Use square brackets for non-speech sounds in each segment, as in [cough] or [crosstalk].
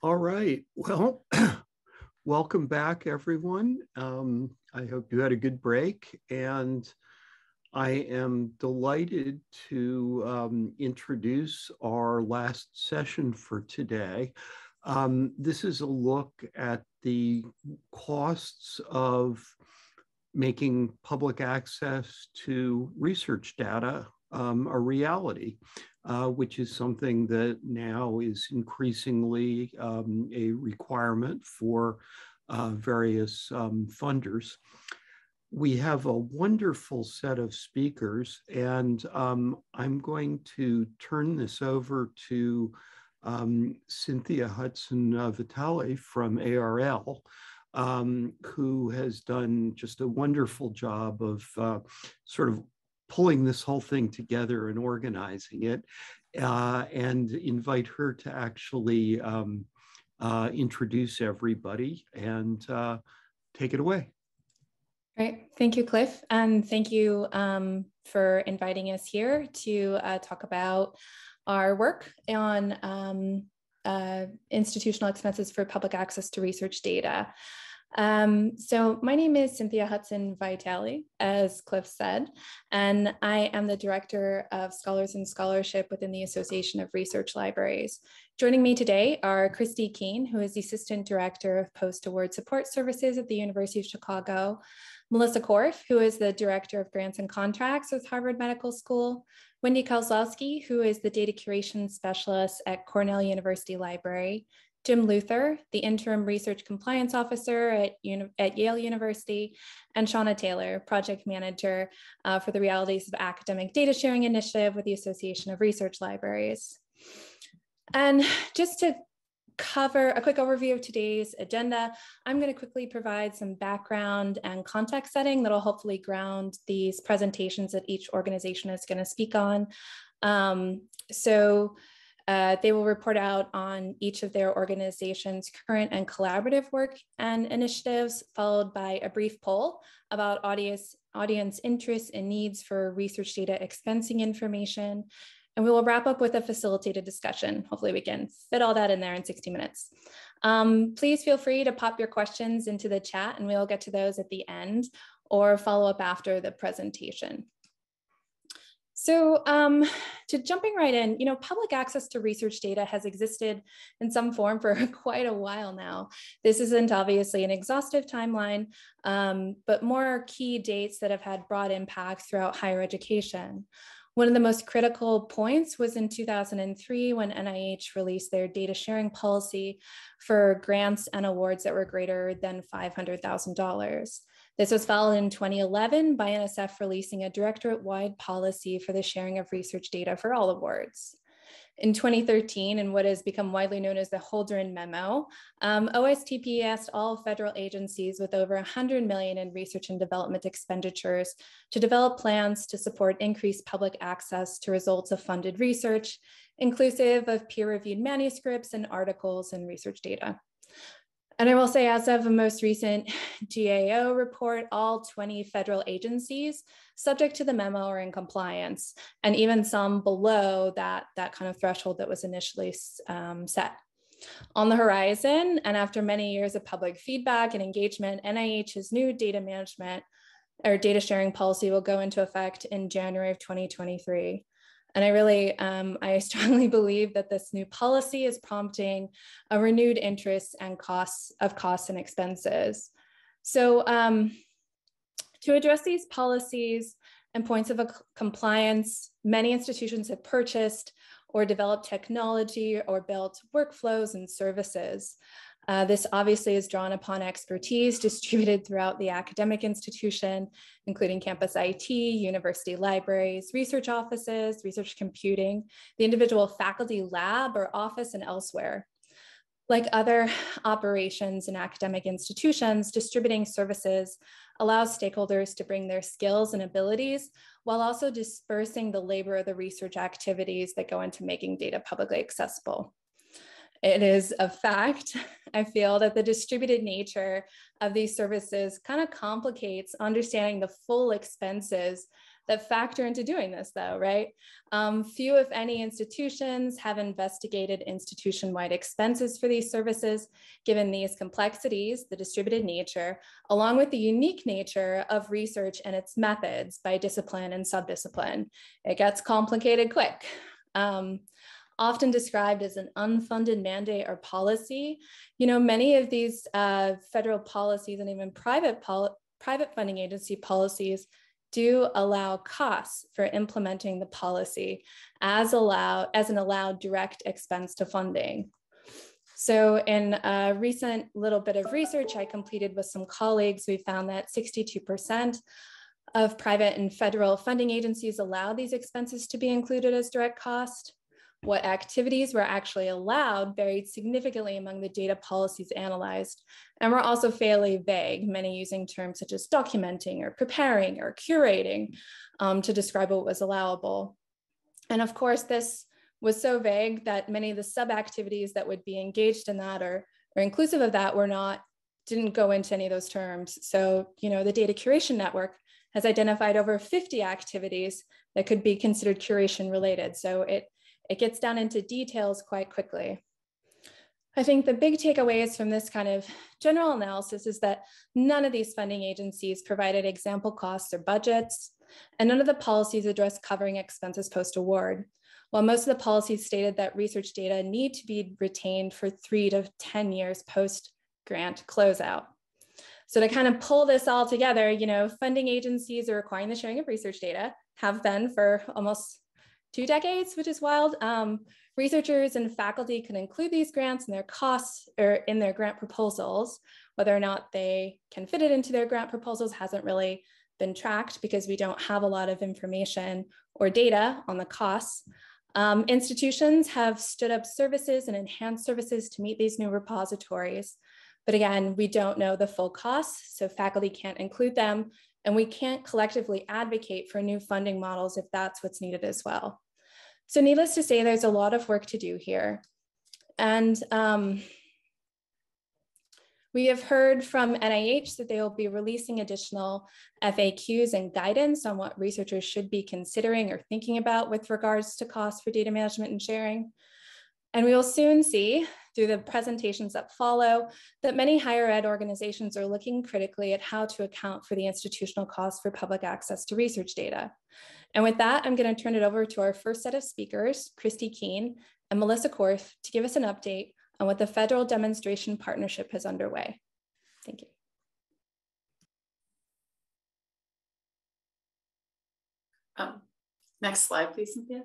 All right. Well, [clears throat] welcome back, everyone. Um, I hope you had a good break. And I am delighted to um, introduce our last session for today. Um, this is a look at the costs of making public access to research data um, a reality, uh, which is something that now is increasingly um, a requirement for uh, various um, funders. We have a wonderful set of speakers, and um, I'm going to turn this over to um, Cynthia Hudson Vitale from ARL. Um, who has done just a wonderful job of uh, sort of pulling this whole thing together and organizing it, uh, and invite her to actually um, uh, introduce everybody and uh, take it away. Great. Thank you, Cliff. And thank you um, for inviting us here to uh, talk about our work on um, uh, institutional expenses for public access to research data. Um, so my name is Cynthia Hudson Vitale, as Cliff said, and I am the Director of Scholars and Scholarship within the Association of Research Libraries. Joining me today are Christy Keene, who is the Assistant Director of Post-Award Support Services at the University of Chicago, Melissa Korf, who is the Director of Grants and Contracts with Harvard Medical School, Wendy Kozlowski, who is the Data Curation Specialist at Cornell University Library, Jim Luther, the Interim Research Compliance Officer at, at Yale University, and Shauna Taylor, Project Manager uh, for the Realities of Academic Data Sharing Initiative with the Association of Research Libraries. And just to cover a quick overview of today's agenda, I'm going to quickly provide some background and context setting that'll hopefully ground these presentations that each organization is going to speak on. Um, so uh, they will report out on each of their organization's current and collaborative work and initiatives, followed by a brief poll about audience, audience interests and needs for research data expensing information. And we will wrap up with a facilitated discussion. Hopefully we can fit all that in there in 60 minutes. Um, please feel free to pop your questions into the chat and we'll get to those at the end or follow up after the presentation. So um, to jumping right in, you know, public access to research data has existed in some form for [laughs] quite a while now. This isn't obviously an exhaustive timeline, um, but more key dates that have had broad impact throughout higher education. One of the most critical points was in 2003 when NIH released their data sharing policy for grants and awards that were greater than $500,000. This was followed in 2011 by NSF releasing a directorate-wide policy for the sharing of research data for all awards. In 2013, in what has become widely known as the Holdren Memo, um, OSTP asked all federal agencies with over 100 million in research and development expenditures to develop plans to support increased public access to results of funded research, inclusive of peer-reviewed manuscripts and articles and research data. And I will say, as of a most recent GAO report, all 20 federal agencies subject to the memo are in compliance, and even some below that, that kind of threshold that was initially um, set. On the horizon, and after many years of public feedback and engagement, NIH's new data management or data sharing policy will go into effect in January of 2023. And I really, um, I [laughs] strongly believe that this new policy is prompting a renewed interest and costs of costs and expenses. So um, to address these policies and points of compliance, many institutions have purchased or developed technology or built workflows and services. Uh, this obviously is drawn upon expertise distributed throughout the academic institution, including campus IT, university libraries, research offices, research computing, the individual faculty lab or office and elsewhere. Like other operations in academic institutions, distributing services allows stakeholders to bring their skills and abilities while also dispersing the labor of the research activities that go into making data publicly accessible it is a fact, [laughs] I feel, that the distributed nature of these services kind of complicates understanding the full expenses that factor into doing this though, right? Um, few, if any, institutions have investigated institution-wide expenses for these services, given these complexities, the distributed nature, along with the unique nature of research and its methods by discipline and subdiscipline. It gets complicated quick. Um, often described as an unfunded mandate or policy. You know, many of these uh, federal policies and even private, private funding agency policies do allow costs for implementing the policy as allowed as an allowed direct expense to funding. So in a recent little bit of research I completed with some colleagues, we found that 62% of private and federal funding agencies allow these expenses to be included as direct cost what activities were actually allowed varied significantly among the data policies analyzed, and were also fairly vague, many using terms such as documenting or preparing or curating um, to describe what was allowable. And of course, this was so vague that many of the sub-activities that would be engaged in that or, or inclusive of that were not, didn't go into any of those terms. So, you know, the data curation network has identified over 50 activities that could be considered curation related. So it it gets down into details quite quickly. I think the big takeaways from this kind of general analysis is that none of these funding agencies provided example costs or budgets, and none of the policies address covering expenses post-award. While most of the policies stated that research data need to be retained for three to 10 years post-grant closeout. So to kind of pull this all together, you know, funding agencies are requiring the sharing of research data, have been for almost two decades, which is wild. Um, researchers and faculty can include these grants in their costs or in their grant proposals. Whether or not they can fit it into their grant proposals hasn't really been tracked because we don't have a lot of information or data on the costs. Um, institutions have stood up services and enhanced services to meet these new repositories. But again, we don't know the full costs, so faculty can't include them and we can't collectively advocate for new funding models if that's what's needed as well. So needless to say, there's a lot of work to do here. And um, we have heard from NIH that they will be releasing additional FAQs and guidance on what researchers should be considering or thinking about with regards to costs for data management and sharing. And we will soon see through the presentations that follow that many higher ed organizations are looking critically at how to account for the institutional costs for public access to research data. And with that, I'm going to turn it over to our first set of speakers, Christy Keene and Melissa Korf, to give us an update on what the Federal Demonstration Partnership has underway. Thank you. Um, next slide, please, Cynthia.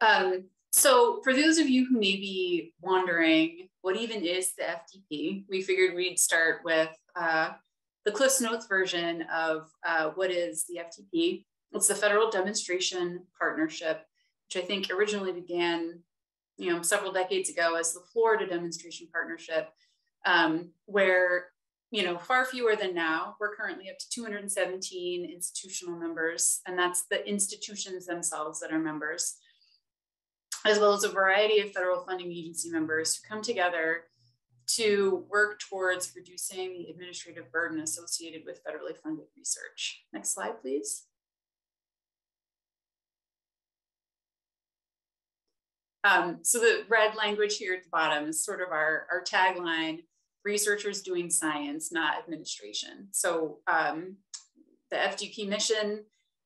Um, so for those of you who may be wondering what even is the FDP, we figured we'd start with uh, the Cliffs Notes version of uh, what is the FDP. It's the Federal Demonstration Partnership, which I think originally began, you know, several decades ago as the Florida Demonstration Partnership, um, where, you know, far fewer than now. We're currently up to 217 institutional members, and that's the institutions themselves that are members as well as a variety of federal funding agency members who come together to work towards reducing the administrative burden associated with federally funded research. Next slide, please. Um, so the red language here at the bottom is sort of our, our tagline, researchers doing science, not administration. So um, the FDP mission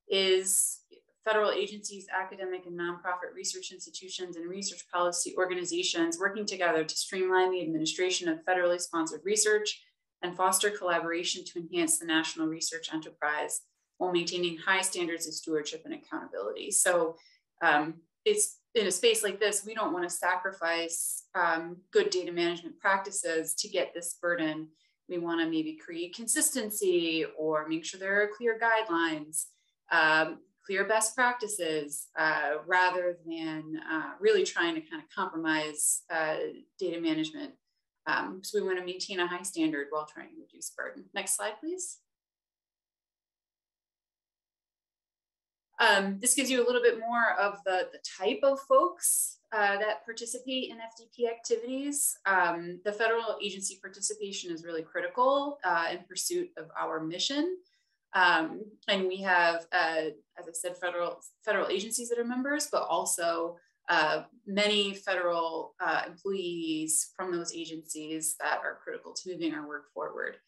is federal agencies, academic and nonprofit research institutions, and research policy organizations working together to streamline the administration of federally sponsored research and foster collaboration to enhance the national research enterprise while maintaining high standards of stewardship and accountability. So um, it's in a space like this, we don't want to sacrifice um, good data management practices to get this burden. We want to maybe create consistency or make sure there are clear guidelines. Um, clear best practices uh, rather than uh, really trying to kind of compromise uh, data management. Um, so we want to maintain a high standard while trying to reduce burden. Next slide, please. Um, this gives you a little bit more of the, the type of folks uh, that participate in FDP activities. Um, the federal agency participation is really critical uh, in pursuit of our mission. Um, and we have, uh, as I said, federal federal agencies that are members, but also uh, many federal uh, employees from those agencies that are critical to moving our work forward.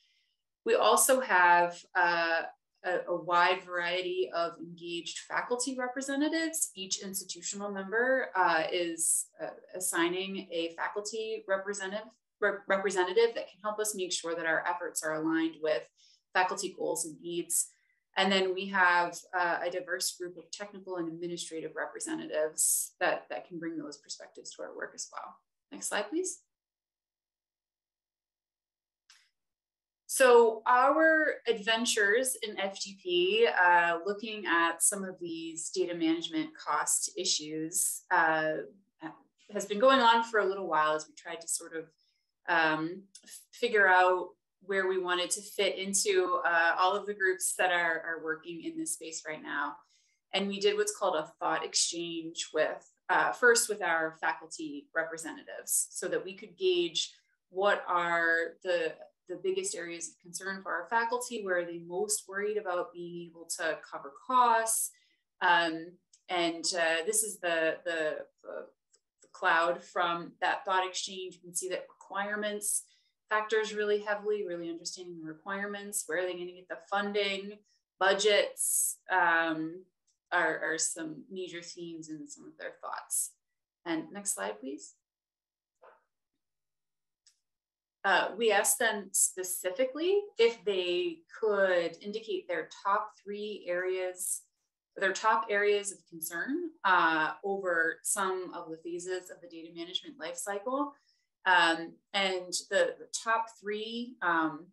We also have uh, a, a, wide variety of engaged faculty representatives. Each institutional member uh, is uh, assigning a faculty representative, rep representative that can help us make sure that our efforts are aligned with faculty goals and needs. And then we have uh, a diverse group of technical and administrative representatives that, that can bring those perspectives to our work as well. Next slide, please. So our adventures in FDP, uh, looking at some of these data management cost issues, uh, has been going on for a little while as we tried to sort of um, figure out where we wanted to fit into uh, all of the groups that are, are working in this space right now. And we did what's called a thought exchange with, uh, first with our faculty representatives so that we could gauge what are the the biggest areas of concern for our faculty? Where are they most worried about being able to cover costs? Um, and uh, this is the, the, the, the, cloud from that thought exchange. You can see that requirements factors really heavily, really understanding the requirements, where are they going to get the funding, budgets um, are, are some major themes and some of their thoughts. And next slide, please. Uh, we asked them specifically if they could indicate their top three areas, their top areas of concern uh, over some of the phases of the data management lifecycle. Um, and the, the, top three, um,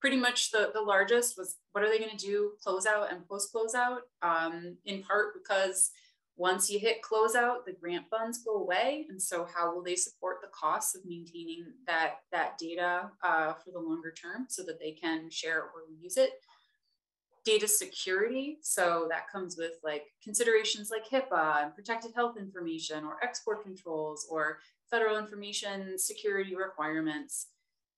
pretty much the, the largest was what are they going to do closeout and post closeout, um, in part because once you hit closeout, the grant funds go away. And so how will they support the costs of maintaining that, that data uh, for the longer term so that they can share or use it? Data security. So that comes with like considerations like HIPAA and protected health information or export controls or federal information security requirements.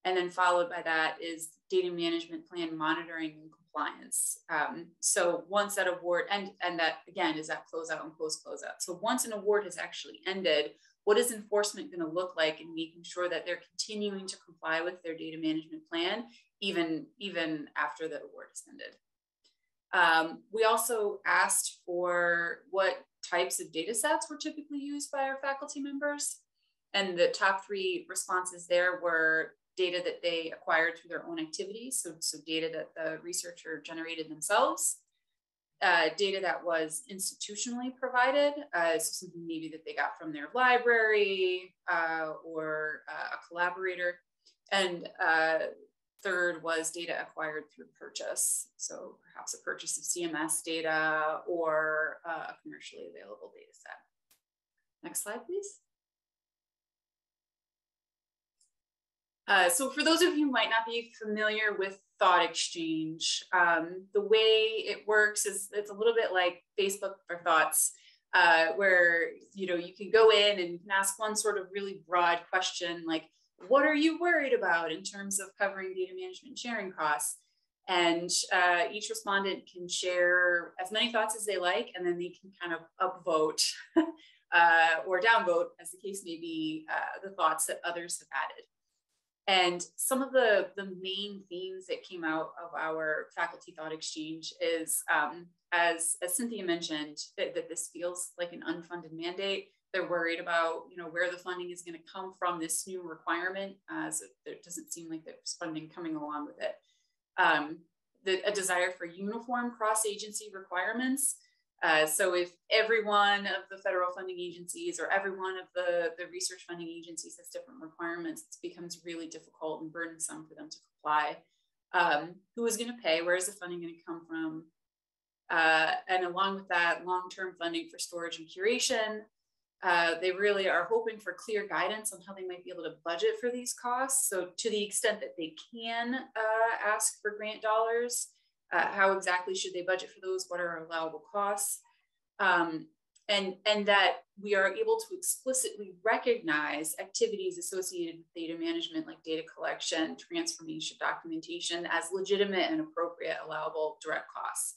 And then followed by that is data management plan monitoring and compliance. Um, so once that award, and, and that again is that closeout and close closeout. So once an award has actually ended, what is enforcement going to look like in making sure that they're continuing to comply with their data management plan, even, even after the award is ended? Um, we also asked for what types of data sets were typically used by our faculty members. And the top three responses there were data that they acquired through their own activities, so, so data that the researcher generated themselves, uh, data that was institutionally provided, uh, so something maybe that they got from their library uh, or uh, a collaborator, and uh, third was data acquired through purchase, so perhaps a purchase of CMS data or uh, a commercially available data set. Next slide, please. Uh, so for those of you who might not be familiar with Thought Exchange, um, the way it works is it's a little bit like Facebook for Thoughts, uh, where you know you can go in and you can ask one sort of really broad question like, what are you worried about in terms of covering data management sharing costs? And uh, each respondent can share as many thoughts as they like, and then they can kind of upvote [laughs] uh, or downvote, as the case may be, uh, the thoughts that others have added. And some of the, the main themes that came out of our faculty thought exchange is, um, as, as Cynthia mentioned, that, that this feels like an unfunded mandate. They're worried about, you know, where the funding is going to come from this new requirement, as there doesn't seem like there's funding coming along with it. Um, the, a desire for uniform cross-agency requirements uh, so if every one of the federal funding agencies or every one of the, the research funding agencies has different requirements, it becomes really difficult and burdensome for them to comply. Um, who is going to pay? Where is the funding going to come from? Uh, and along with that, long-term funding for storage and curation. Uh, they really are hoping for clear guidance on how they might be able to budget for these costs. So to the extent that they can uh, ask for grant dollars, uh, how exactly should they budget for those? What are allowable costs? Um, and, and that we are able to explicitly recognize activities associated with data management like data collection, transformation, documentation as legitimate and appropriate allowable direct costs.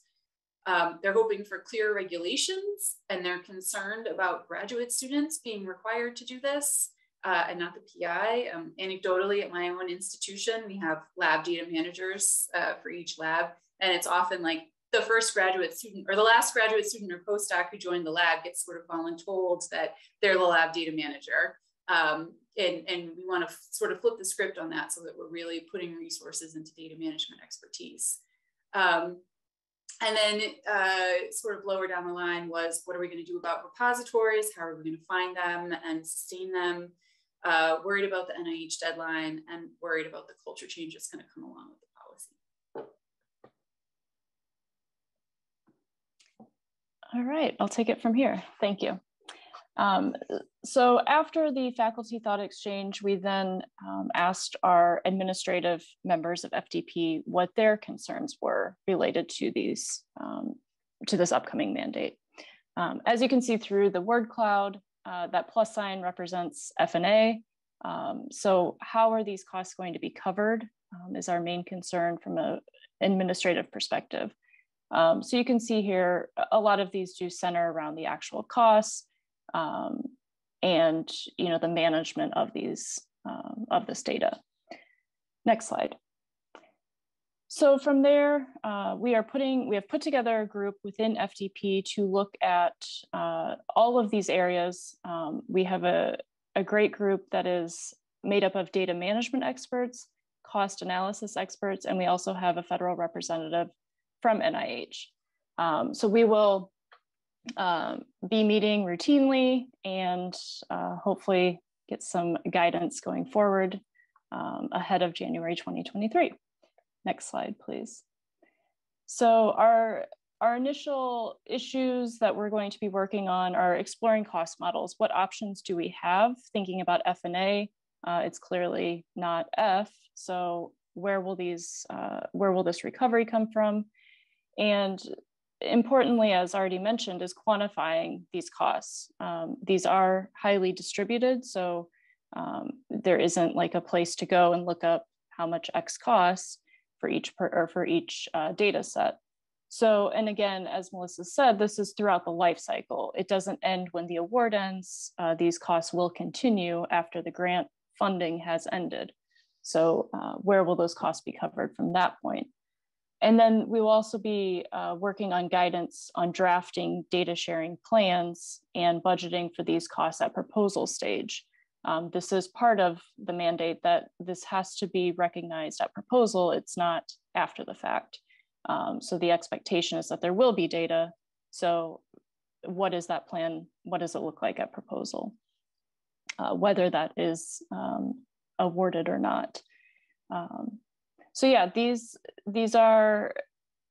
Um, they're hoping for clear regulations and they're concerned about graduate students being required to do this uh, and not the PI. Um, anecdotally, at my own institution, we have lab data managers uh, for each lab, and it's often like the first graduate student or the last graduate student or postdoc who joined the lab gets sort of voluntold that they're the lab data manager. Um, and, and we want to sort of flip the script on that so that we're really putting resources into data management expertise. Um, and then uh, sort of lower down the line was what are we going to do about repositories? How are we going to find them and sustain them? Uh, worried about the NIH deadline and worried about the culture change that's going to come along with the policy. All right, I'll take it from here. Thank you. Um, so after the faculty thought exchange, we then um, asked our administrative members of FDP what their concerns were related to these um, to this upcoming mandate. Um, as you can see through the word cloud, uh, that plus sign represents F&A. Um, so how are these costs going to be covered um, is our main concern from an administrative perspective. So you can see here, a lot of these do center around the actual costs, um, and you know the management of these um, of this data. Next slide. So from there, uh, we are putting, we have put together a group within FDP to look at uh, all of these areas. Um, we have a, a great group that is made up of data management experts, cost analysis experts, and we also have a federal representative from NIH. Um, so we will um, be meeting routinely and uh, hopefully get some guidance going forward um, ahead of January 2023. Next slide, please. So our, our initial issues that we're going to be working on are exploring cost models. What options do we have? Thinking about F&A, uh, it's clearly not F. So where will these, uh, where will this recovery come from? And importantly, as already mentioned, is quantifying these costs. Um, these are highly distributed, so um, there isn't like a place to go and look up how much X costs for each per, or for each uh, data set. So, and again, as Melissa said, this is throughout the life cycle. It doesn't end when the award ends. Uh, these costs will continue after the grant funding has ended. So uh, where will those costs be covered from that point? And then we will also be uh, working on guidance on drafting data sharing plans and budgeting for these costs at proposal stage. Um, this is part of the mandate that this has to be recognized at proposal. It's not after the fact. Um, so the expectation is that there will be data. So what is that plan? What does it look like at proposal? Uh, whether that is um, awarded or not. Um, so yeah, these these are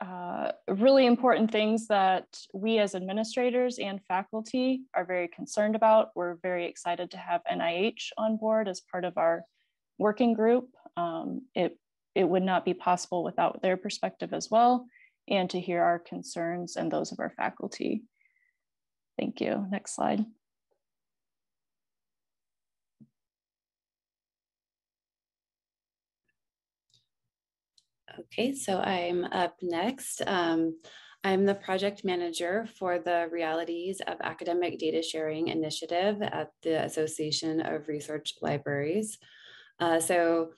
uh, really important things that we as administrators and faculty are very concerned about. We're very excited to have NIH on board as part of our working group. Um, it, it would not be possible without their perspective as well, and to hear our concerns and those of our faculty. Thank you. Next slide. Okay, so I'm up next. Um, I'm the project manager for the Realities of Academic Data Sharing Initiative at the Association of Research Libraries. Uh, so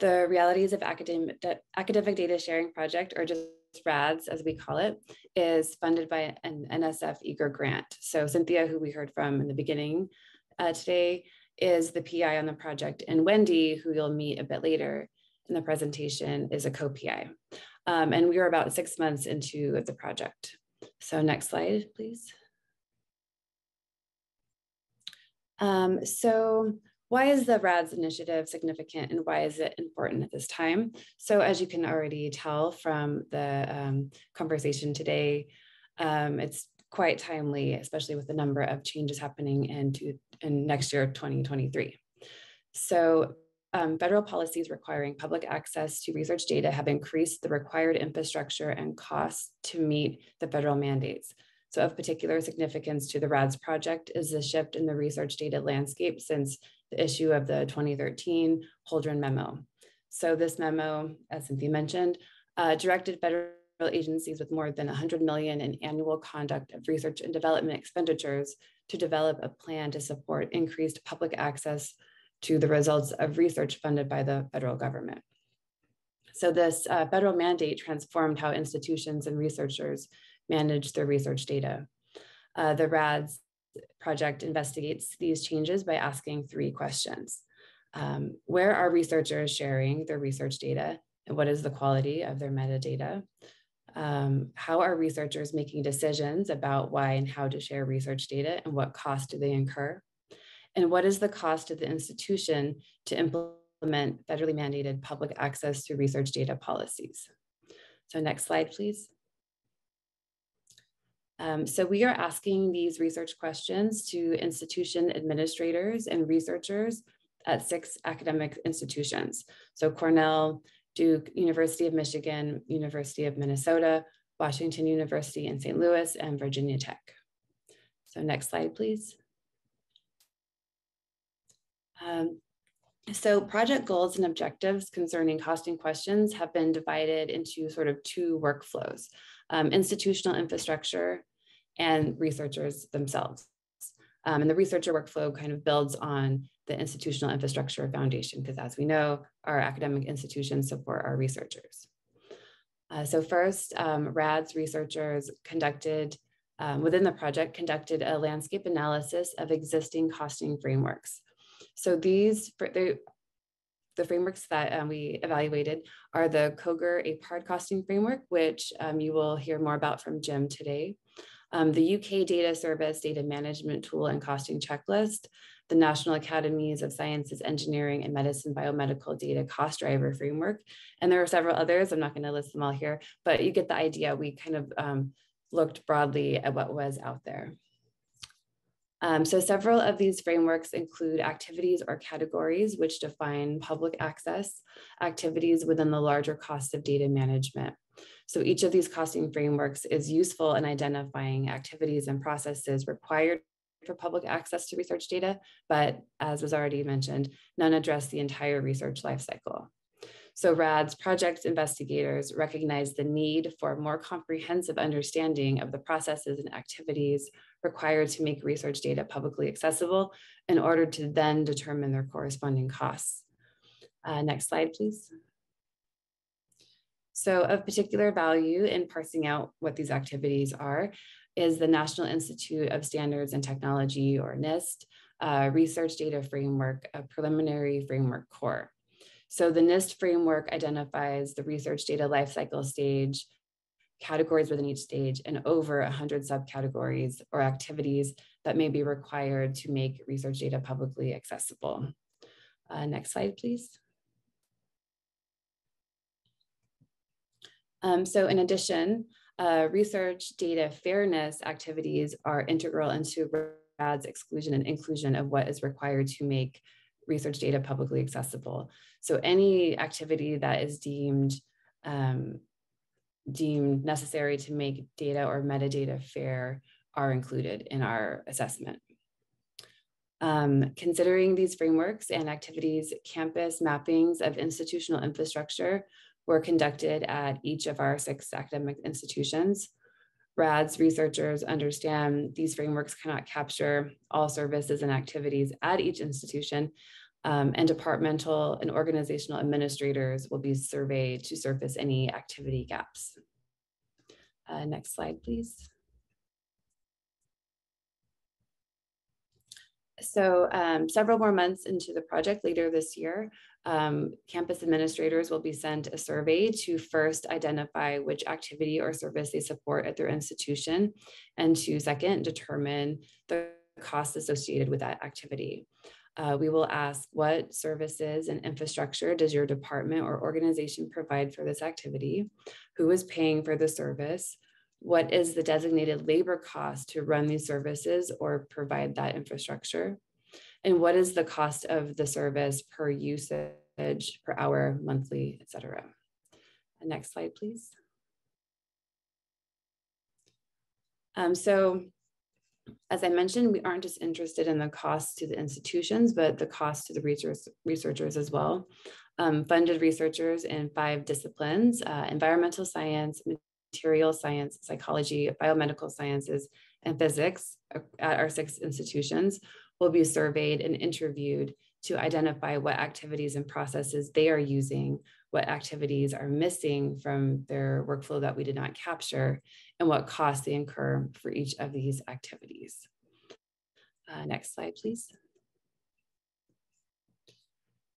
the Realities of Academic, Academic Data Sharing Project, or just RADS as we call it, is funded by an NSF EAGER grant. So Cynthia, who we heard from in the beginning uh, today, is the PI on the project, and Wendy, who you'll meet a bit later, in the presentation is a co-PI. Um, and we are about six months into the project. So next slide, please. Um, so why is the RADS initiative significant and why is it important at this time? So as you can already tell from the um, conversation today, um, it's quite timely, especially with the number of changes happening into in next year, 2023. So um, federal policies requiring public access to research data have increased the required infrastructure and costs to meet the federal mandates. So of particular significance to the RADS project is the shift in the research data landscape since the issue of the 2013 Holdren memo. So this memo, as Cynthia mentioned, uh, directed federal agencies with more than 100 million in annual conduct of research and development expenditures to develop a plan to support increased public access to the results of research funded by the federal government. So this uh, federal mandate transformed how institutions and researchers manage their research data. Uh, the RADS project investigates these changes by asking three questions. Um, where are researchers sharing their research data and what is the quality of their metadata? Um, how are researchers making decisions about why and how to share research data and what cost do they incur? And what is the cost of the institution to implement federally mandated public access to research data policies? So next slide, please. Um, so we are asking these research questions to institution administrators and researchers at six academic institutions. So Cornell, Duke, University of Michigan, University of Minnesota, Washington University in St. Louis, and Virginia Tech. So next slide, please. Um, so project goals and objectives concerning costing questions have been divided into sort of two workflows um, institutional infrastructure, and researchers themselves. Um, and the researcher workflow kind of builds on the institutional infrastructure foundation, because as we know, our academic institutions support our researchers. Uh, so first, um, RADS researchers conducted, um, within the project, conducted a landscape analysis of existing costing frameworks. So these, they, the frameworks that um, we evaluated are the COGR APARD costing framework, which um, you will hear more about from Jim today. Um, the UK Data Service Data Management Tool and Costing Checklist, the National Academies of Sciences, Engineering, and Medicine Biomedical Data Cost Driver Framework. And there are several others, I'm not gonna list them all here, but you get the idea. We kind of um, looked broadly at what was out there. Um, so several of these frameworks include activities or categories which define public access, activities within the larger cost of data management. So each of these costing frameworks is useful in identifying activities and processes required for public access to research data, but as was already mentioned, none address the entire research lifecycle. So RADS project investigators recognize the need for a more comprehensive understanding of the processes and activities required to make research data publicly accessible in order to then determine their corresponding costs. Uh, next slide, please. So of particular value in parsing out what these activities are is the National Institute of Standards and Technology, or NIST, uh, Research Data Framework, a preliminary framework core. So the NIST framework identifies the research data lifecycle stage, categories within each stage, and over 100 subcategories or activities that may be required to make research data publicly accessible. Uh, next slide, please. Um, so in addition, uh, research data fairness activities are integral into RADS exclusion and inclusion of what is required to make research data publicly accessible. So any activity that is deemed um, deemed necessary to make data or metadata fair are included in our assessment. Um, considering these frameworks and activities, campus mappings of institutional infrastructure were conducted at each of our six academic institutions. RADS researchers understand these frameworks cannot capture all services and activities at each institution, um, and departmental and organizational administrators will be surveyed to surface any activity gaps. Uh, next slide, please. So um, several more months into the project later this year, um, campus administrators will be sent a survey to first identify which activity or service they support at their institution, and to second, determine the costs associated with that activity. Uh, we will ask what services and infrastructure does your department or organization provide for this activity? Who is paying for the service? What is the designated labor cost to run these services or provide that infrastructure? And what is the cost of the service per usage, per hour, monthly, et cetera? Next slide, please. Um, so as I mentioned, we aren't just interested in the cost to the institutions, but the cost to the research, researchers as well. Um, funded researchers in five disciplines, uh, environmental science, material science, psychology, biomedical sciences, and physics uh, at our six institutions will be surveyed and interviewed to identify what activities and processes they are using, what activities are missing from their workflow that we did not capture, and what costs they incur for each of these activities. Uh, next slide, please.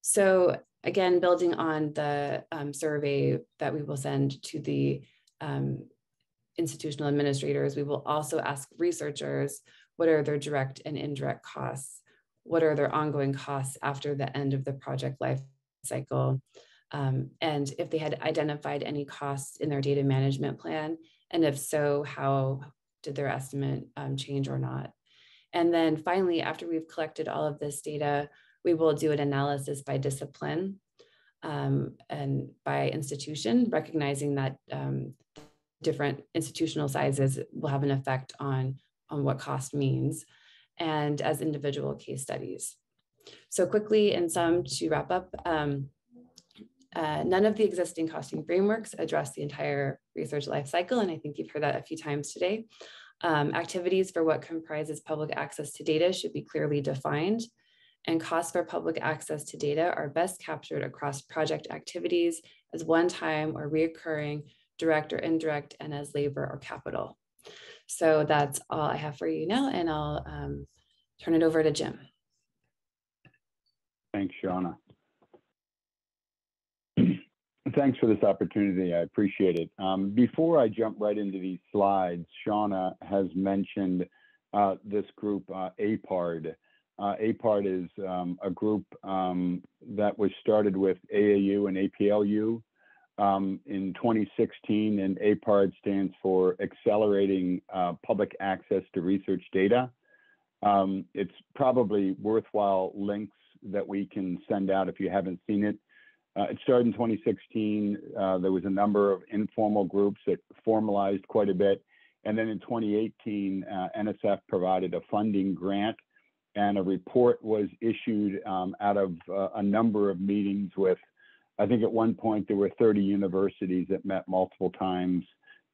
So again, building on the um, survey that we will send to the um, institutional administrators, we will also ask researchers what are their direct and indirect costs what are their ongoing costs after the end of the project life cycle, um, and if they had identified any costs in their data management plan, and if so, how did their estimate um, change or not? And then finally, after we've collected all of this data, we will do an analysis by discipline um, and by institution, recognizing that um, different institutional sizes will have an effect on, on what cost means and as individual case studies. So quickly in sum to wrap up, um, uh, none of the existing costing frameworks address the entire research life cycle, and I think you've heard that a few times today. Um, activities for what comprises public access to data should be clearly defined, and costs for public access to data are best captured across project activities as one-time or reoccurring, direct or indirect, and as labor or capital. So that's all I have for you now, and I'll um, turn it over to Jim. Thanks, Shauna. [clears throat] Thanks for this opportunity. I appreciate it. Um, before I jump right into these slides, Shauna has mentioned uh, this group, uh, APARD. Uh, APARD is um, a group um, that was started with AAU and APLU um, in 2016, and APARD stands for Accelerating uh, Public Access to Research Data. Um, it's probably worthwhile links that we can send out if you haven't seen it. Uh, it started in 2016. Uh, there was a number of informal groups that formalized quite a bit. And then in 2018, uh, NSF provided a funding grant and a report was issued um, out of uh, a number of meetings with I think at one point there were 30 universities that met multiple times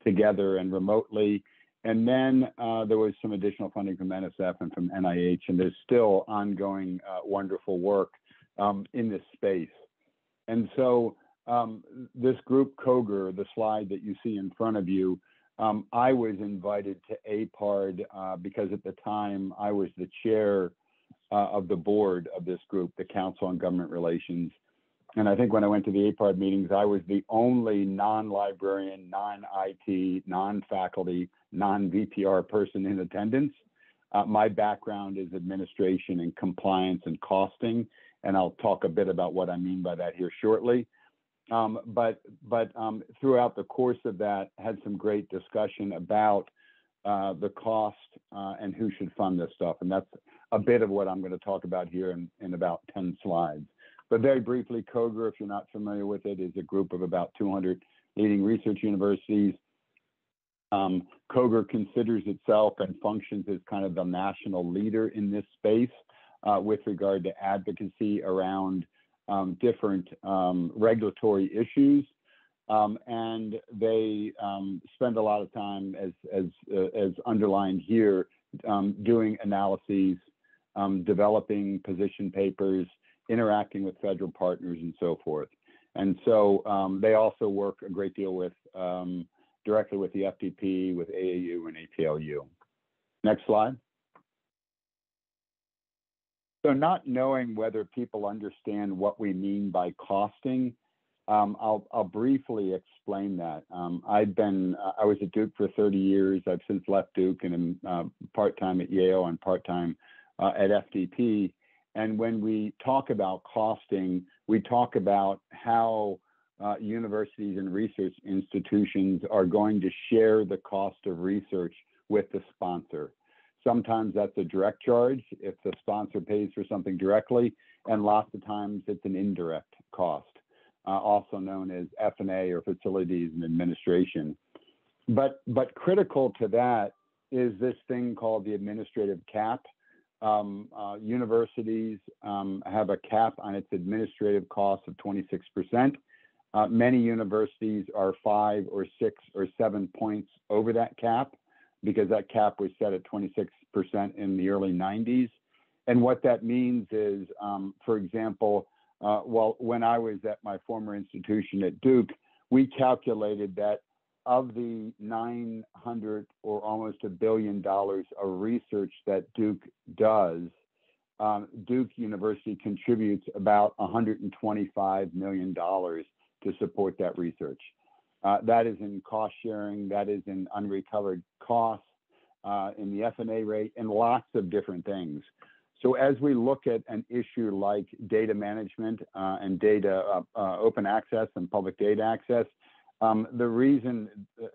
together and remotely. And then uh, there was some additional funding from NSF and from NIH, and there's still ongoing uh, wonderful work um, in this space. And so um, this group, COGR, the slide that you see in front of you, um, I was invited to APARD uh, because at the time I was the chair uh, of the board of this group, the Council on Government Relations. And I think when I went to the APARD meetings, I was the only non-librarian, non-IT, non-faculty, non-VPR person in attendance. Uh, my background is administration and compliance and costing, and I'll talk a bit about what I mean by that here shortly. Um, but but um, throughout the course of that, had some great discussion about uh, the cost uh, and who should fund this stuff, and that's a bit of what I'm going to talk about here in, in about 10 slides. But very briefly, COGR, if you're not familiar with it, is a group of about 200 leading research universities. Um, COGR considers itself and functions as kind of the national leader in this space uh, with regard to advocacy around um, different um, regulatory issues. Um, and they um, spend a lot of time, as, as, uh, as underlined here, um, doing analyses, developing position papers, interacting with federal partners and so forth. And so um, they also work a great deal with um, directly with the FDP, with AAU and APLU. Next slide. So not knowing whether people understand what we mean by costing, um, I'll, I'll, briefly explain that. Um, I've been, uh, I was at Duke for 30 years. I've since left Duke and am uh, part-time at Yale and part-time uh, at FDP. And when we talk about costing, we talk about how uh, universities and research institutions are going to share the cost of research with the sponsor. Sometimes that's a direct charge if the sponsor pays for something directly, and lots of times it's an indirect cost, uh, also known as F&A or facilities and administration. But, but critical to that is this thing called the administrative cap. Um, uh, universities um, have a cap on its administrative cost of 26%. Uh, many universities are five or six or seven points over that cap because that cap was set at 26% in the early 90s. And what that means is, um, for example, uh, well, when I was at my former institution at Duke, we calculated that of the 900 or almost a billion dollars of research that Duke does, um, Duke University contributes about $125 million to support that research. Uh, that is in cost sharing, that is in unrecovered costs, uh, in the F&A rate, and lots of different things. So as we look at an issue like data management uh, and data uh, uh, open access and public data access, um, the reason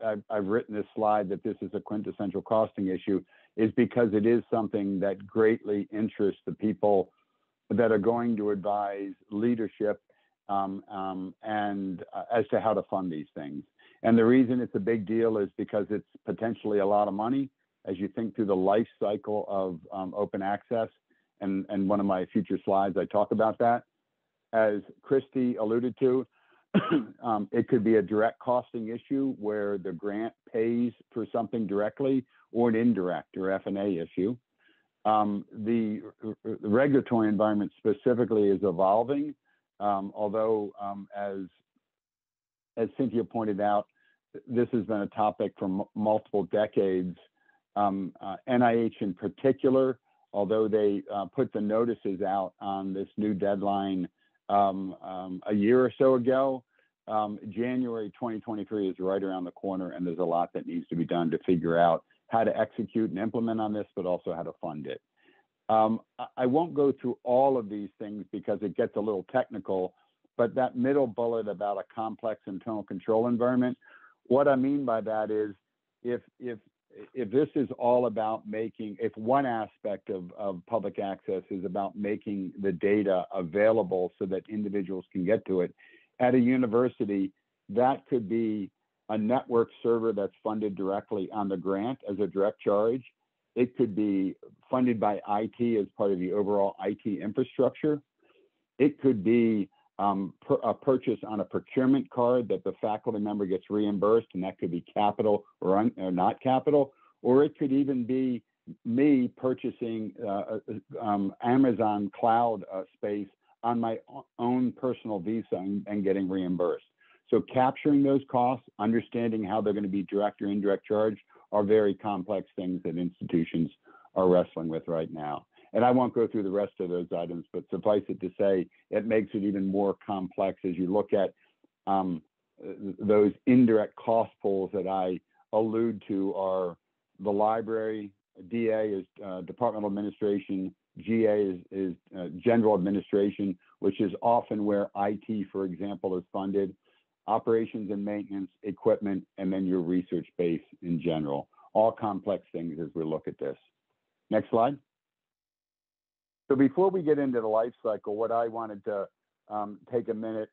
I've, I've, written this slide that this is a quintessential costing issue is because it is something that greatly interests the people that are going to advise leadership um, um, and uh, as to how to fund these things. And the reason it's a big deal is because it's potentially a lot of money as you think through the life cycle of um, open access. And, and one of my future slides, I talk about that. As Christy alluded to, [clears throat] um, it could be a direct costing issue where the grant pays for something directly or an indirect or F&A issue. Um, the, the, regulatory environment specifically is evolving, um, although um, as, as Cynthia pointed out, this has been a topic for multiple decades. Um, uh, NIH in particular, although they uh, put the notices out on this new deadline a year or so ago. Um, January 2023 is right around the corner, and there's a lot that needs to be done to figure out how to execute and implement on this, but also how to fund it. Um, I won't go through all of these things because it gets a little technical, but that middle bullet about a complex internal control environment, what I mean by that is if if if this is all about making, if one aspect of, of public access is about making the data available so that individuals can get to it, at a university, that could be a network server that's funded directly on the grant as a direct charge. It could be funded by IT as part of the overall IT infrastructure. It could be um, a purchase on a procurement card that the faculty member gets reimbursed, and that could be capital or, un, or not capital, or it could even be me purchasing uh, uh, um, Amazon cloud uh, space on my own personal visa and, and, getting reimbursed. So capturing those costs, understanding how they're going to be direct or indirect charge are very complex things that institutions are wrestling with right now. And I won't go through the rest of those items, but suffice it to say, it makes it even more complex as you look at um, those indirect cost pools that I allude to are the library, DA is uh, departmental administration, GA is, is uh, general administration, which is often where IT, for example, is funded, operations and maintenance, equipment, and then your research base in general. All complex things as we look at this. Next slide. So before we get into the life cycle, what I wanted to um, take a minute,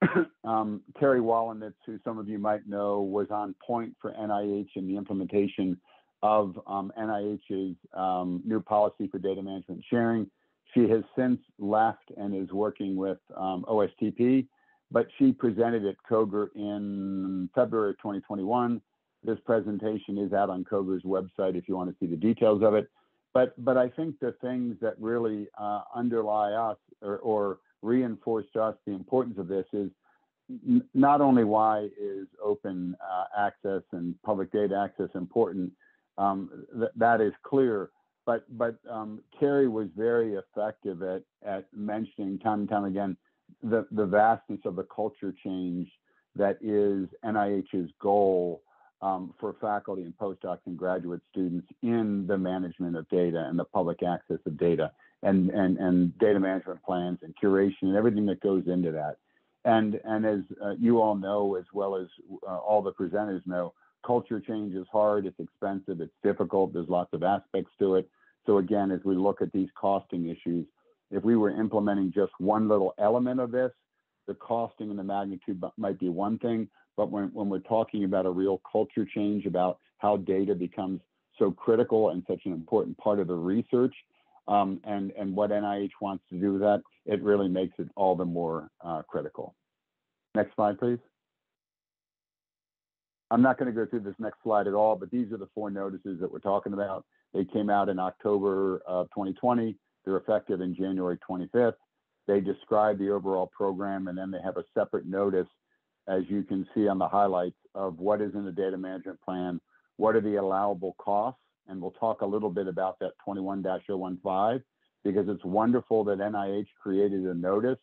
[coughs] um, Carrie Wolinetz, who some of you might know, was on point for NIH in the implementation of um, NIH's um, new policy for data management sharing. She has since left and is working with um, OSTP, but she presented at COGR in February 2021. This presentation is out on COGR's website if you want to see the details of it. But but I think the things that really uh, underlie us or, or reinforce to us the importance of this is not only why is open uh, access and public data access important, um, th that is clear. But but um, Carrie was very effective at at mentioning time and time again the the vastness of the culture change that is NIH's goal um, for faculty and postdocs and graduate students in the management of data and the public access of data and, and, and data management plans and curation and everything that goes into that. And, and as uh, you all know, as well as uh, all the presenters know, culture change is hard, it's expensive, it's difficult, there's lots of aspects to it. So again, as we look at these costing issues, if we were implementing just one little element of this, the costing and the magnitude might be one thing, but when, when we're talking about a real culture change about how data becomes so critical and such an important part of the research um, and, and what NIH wants to do with that, it really makes it all the more uh, critical. Next slide, please. I'm not going to go through this next slide at all, but these are the four notices that we're talking about. They came out in October of 2020. They're effective in January 25th. They describe the overall program, and then they have a separate notice, as you can see on the highlights, of what is in the data management plan, what are the allowable costs, and we'll talk a little bit about that 21-015 because it's wonderful that NIH created a notice,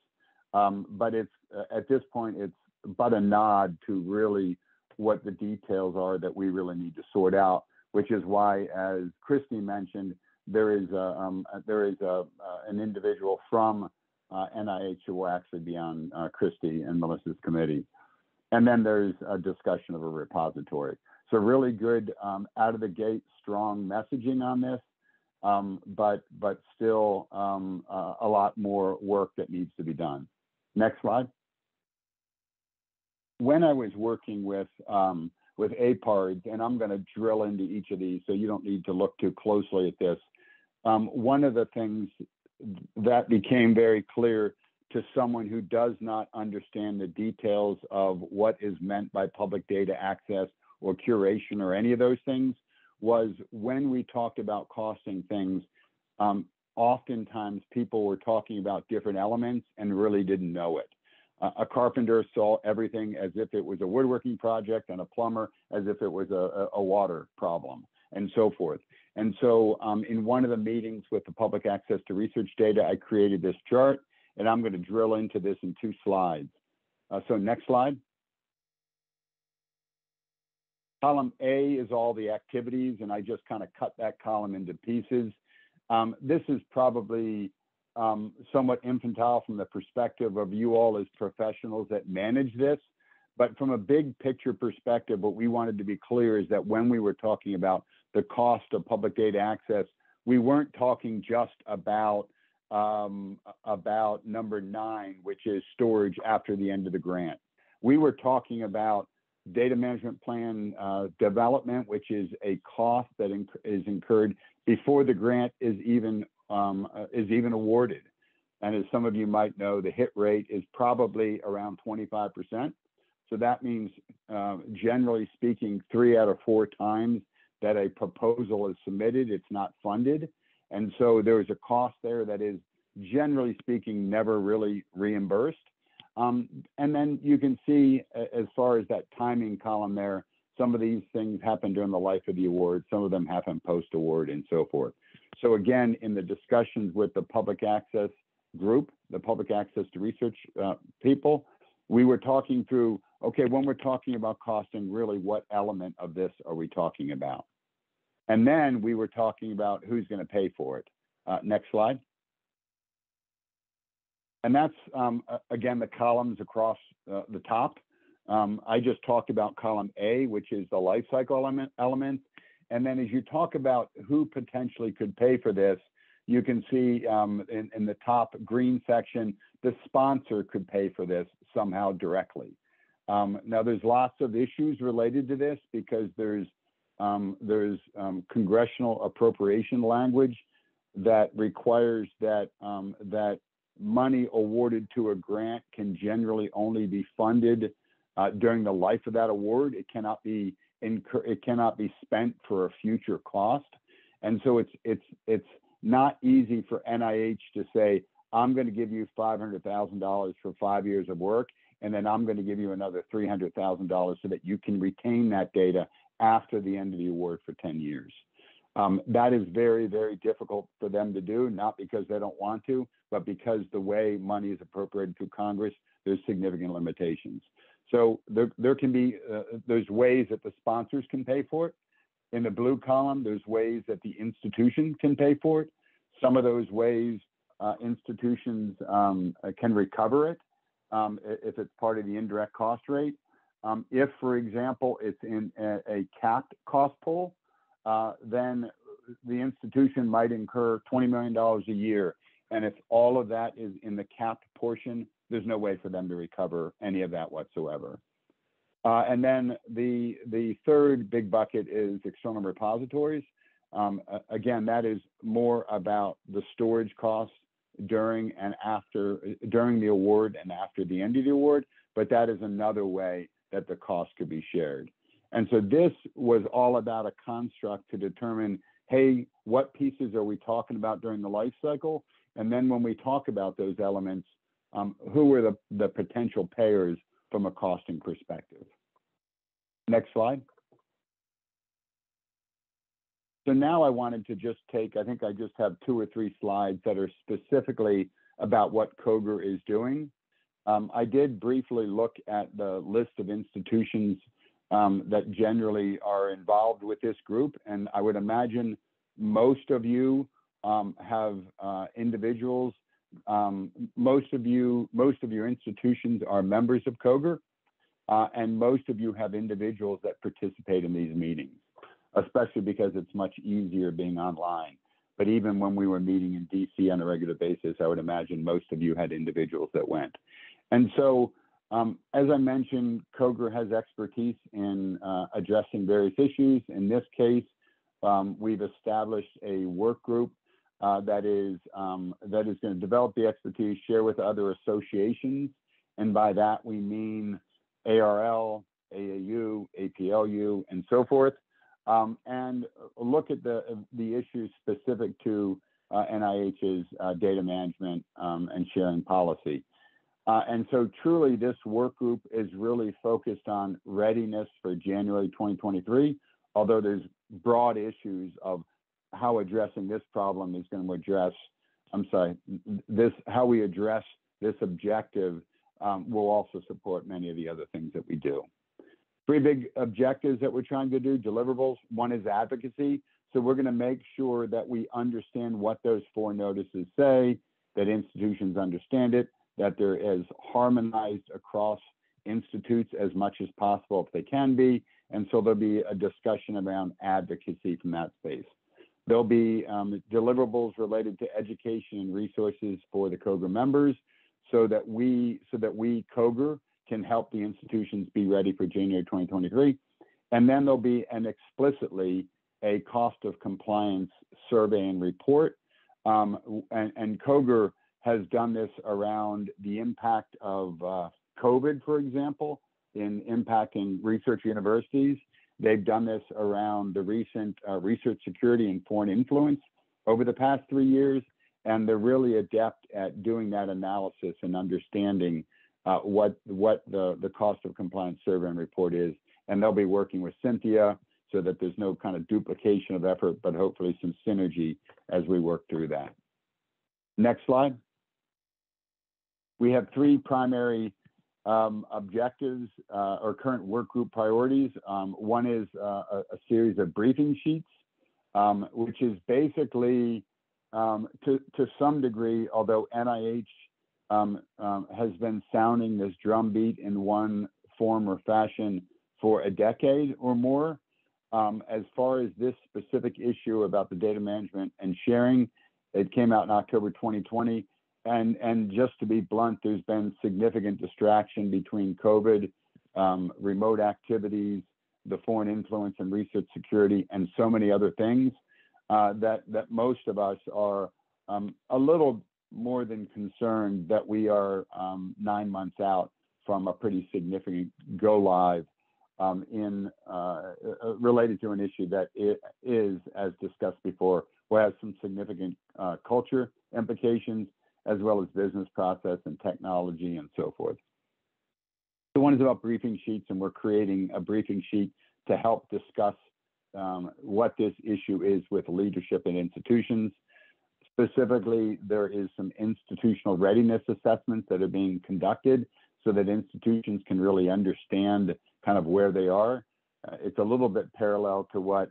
um, but it's uh, at this point it's but a nod to really what the details are that we really need to sort out, which is why, as Christy mentioned, there is um, there is uh, an individual from uh, NIH who will actually be on uh, Christy and Melissa's committee. And then there's a discussion of a repository. So really good um, out of the gate, strong messaging on this, um, but but still um, uh, a lot more work that needs to be done. Next slide. When I was working with um, with APARDS, and I'm going to drill into each of these, so you don't need to look too closely at this. Um, one of the things that became very clear to someone who does not understand the details of what is meant by public data access or curation or any of those things was when we talked about costing things, um, oftentimes people were talking about different elements and really didn't know it. Uh, a carpenter saw everything as if it was a woodworking project and a plumber as if it was a, a water problem and so forth. And so um, in one of the meetings with the public access to research data, I created this chart and I'm going to drill into this in two slides. Uh, so next slide. Column A is all the activities, and I just kind of cut that column into pieces. Um, this is probably um, somewhat infantile from the perspective of you all as professionals that manage this. But from a big picture perspective, what we wanted to be clear is that when we were talking about the cost of public data access, we weren't talking just about um, about number nine, which is storage after the end of the grant. We were talking about data management plan uh, development, which is a cost that is incurred before the grant is even um, uh, is even awarded. And as some of you might know, the hit rate is probably around 25%. So that means, uh, generally speaking, three out of four times that a proposal is submitted, it's not funded. And so there's a cost there that is, generally speaking, never really reimbursed. Um, and then you can see as far as that timing column there, some of these things happen during the life of the award, some of them happen post-award and so forth. So again, in the discussions with the public access group, the public access to research uh, people, we were talking through, okay, when we're talking about costing, really what element of this are we talking about? And then we were talking about who's gonna pay for it. Uh, next slide. And that's, um, again, the columns across uh, the top. Um, I just talked about column A, which is the life cycle element, element. And then as you talk about who potentially could pay for this, you can see um, in, in, the top green section, the sponsor could pay for this somehow directly. Um, now, there's lots of issues related to this because there's um, there's um, congressional appropriation language that requires that um, that money awarded to a grant can generally only be funded uh, during the life of that award. It cannot be incur- it cannot be spent for a future cost. And so it's it's it's not easy for NIH to say, I'm going to give you $500,000 for five years of work, and then I'm going to give you another $300,000 so that you can retain that data after the end of the award for 10 years. Um, that is very, very difficult for them to do, not because they don't want to, but because the way money is appropriated through Congress, there's significant limitations. So there, there can be, uh, there's ways that the sponsors can pay for it. In the blue column, there's ways that the institution can pay for it. Some of those ways uh, institutions um, can recover it um, if it's part of the indirect cost rate. Um, if, for example, it's in a, a capped cost pool, uh, then the institution might incur $20 million a year. And if all of that is in the capped portion, there's no way for them to recover any of that whatsoever. Uh, and then the, the third big bucket is external repositories. Um, again, that is more about the storage costs during and after, during the award and after the end of the award, but that is another way that the cost could be shared. And so this was all about a construct to determine, hey, what pieces are we talking about during the life cycle? And then when we talk about those elements, um, who are the, the potential payers from a costing perspective? Next slide. So now I wanted to just take, I think I just have two or three slides that are specifically about what COGR is doing. Um, I did briefly look at the list of institutions um, that generally are involved with this group, and I would imagine most of you um, have uh, individuals. Um, most of you, most of your institutions are members of COGR, uh, and most of you have individuals that participate in these meetings especially because it's much easier being online. But even when we were meeting in DC on a regular basis, I would imagine most of you had individuals that went. And so, um, as I mentioned, COGR has expertise in uh, addressing various issues. In this case, um, we've established a work group uh, that is um, that is going to develop the expertise, share with other associations, and by that we mean ARL, AAU, APLU, and so forth and look at the the issues specific to uh, NIH's data management and sharing policy. Uh, and so truly this work group is really focused on readiness for January 2023, although there's broad issues of how addressing this problem is going to address, I'm sorry, this how we address this objective um, will also support many of the other things that we do three big objectives that we're trying to do, deliverables. One is advocacy. So we're going to make sure that we understand what those four notices say, that institutions understand it, that they're as harmonized across institutes as much as possible if they can be. And so there'll be a discussion around advocacy from that space. There'll be um, deliverables related to education and resources for the COGR members so that we, so that we, COGR, can help the institutions be ready for January 2023. And then there'll be an explicitly a cost of compliance survey and report. Um, and, and COGR has done this around the impact of uh, COVID, for example, in impacting research universities. They've done this around the recent uh, research security and foreign influence over the past three years. And they're really adept at doing that analysis and understanding uh, what what the the cost of compliance survey and report is, and they'll be working with Cynthia so that there's no kind of duplication of effort, but hopefully some synergy as we work through that. Next slide. We have three primary um, objectives uh, or current work group priorities. Um, one is uh, a, series of briefing sheets, um, which is basically, to, some degree, although NIH has been sounding this drumbeat in one form or fashion for a decade or more. As far as this specific issue about the data management and sharing, it came out in October 2020. And, and just to be blunt, there's been significant distraction between COVID, um, remote activities, the foreign influence and research security, and so many other things uh, that, that most of us are um, a little more than concerned that we are um, nine months out from a pretty significant go live um, in uh, uh related to an issue that is, as discussed before, will have some significant uh, culture implications as well as business process and technology and so forth. The one is about briefing sheets, and we're creating a briefing sheet to help discuss um, what this issue is with leadership in institutions Specifically, there is some institutional readiness assessments that are being conducted so that institutions can really understand kind of where they are. Uh, it's a little bit parallel to what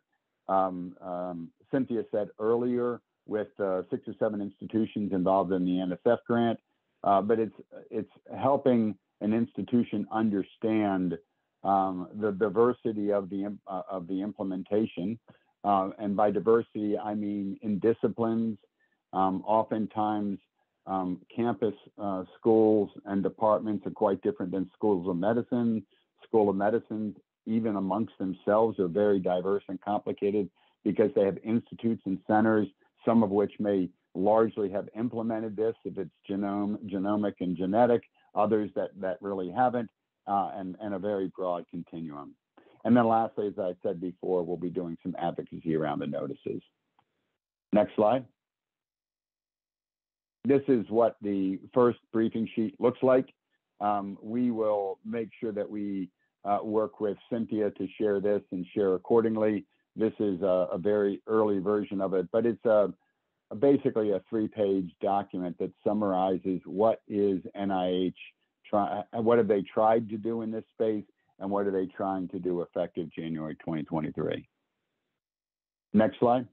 um, um, Cynthia said earlier with uh, six or seven institutions involved in the NSF grant, uh, but it's it's helping an institution understand um, the diversity of the uh, of the implementation, uh, and by diversity I mean in disciplines, um, oftentimes, um, campus uh, schools and departments are quite different than schools of medicine. School of medicine, even amongst themselves, are very diverse and complicated. because they have institutes and centers, some of which may largely have implemented this if it's genome, genomic and genetic, others that, that really haven't, uh, and, and a very broad continuum. And then lastly, as I said before, we'll be doing some advocacy around the notices. Next slide. This is what the first briefing sheet looks like. Um, we will make sure that we uh, work with Cynthia to share this and share accordingly. This is a, a very early version of it, but it's a, a basically a three-page document that summarizes what is NIH, try, what have they tried to do in this space, and what are they trying to do effective January 2023. Next slide.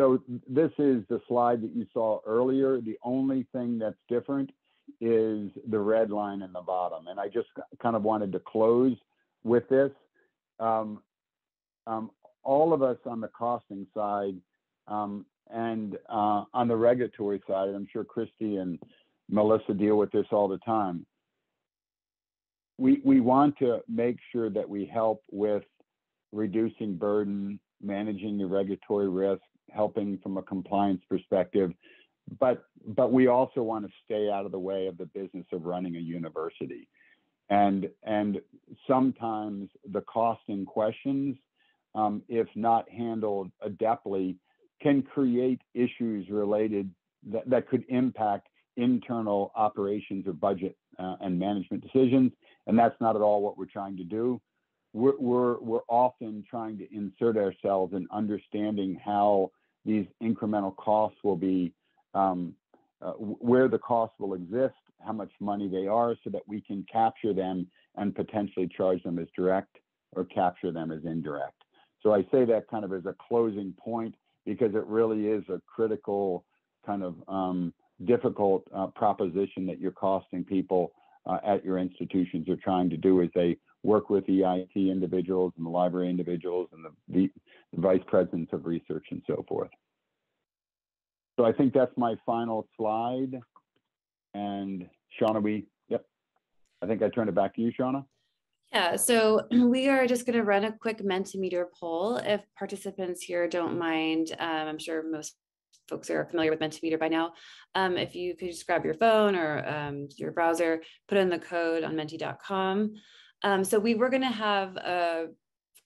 So this is the slide that you saw earlier. The only thing that's different is the red line in the bottom. And I just kind of wanted to close with this. Um, um, all of us on the costing side um, and uh, on the regulatory side, and I'm sure Christy and Melissa deal with this all the time. We, we want to make sure that we help with reducing burden, managing the regulatory risk, helping from a compliance perspective, but but we also want to stay out of the way of the business of running a university and and sometimes the costing questions um, if not handled adeptly can create issues related that, that could impact internal operations or budget uh, and management decisions. And that's not at all what we're trying to do. We're, we're, we're often trying to insert ourselves in understanding how these incremental costs will be um, uh, where the costs will exist, how much money they are, so that we can capture them and potentially charge them as direct or capture them as indirect. So I say that kind of as a closing point because it really is a critical kind of um, difficult uh, proposition that you're costing people uh, at your institutions are trying to do as they work with the IT individuals and the library individuals and the, the, the vice presidents of research and so forth. So I think that's my final slide. And Shauna, we, yep. I think I turn it back to you, Shauna. Yeah, so [clears throat] we are just going to run a quick Mentimeter poll. If participants here don't mind, um, I'm sure most folks are familiar with Mentimeter by now. Um, if you could just grab your phone or um, your browser, put in the code on menti.com. Um, so we were going to have a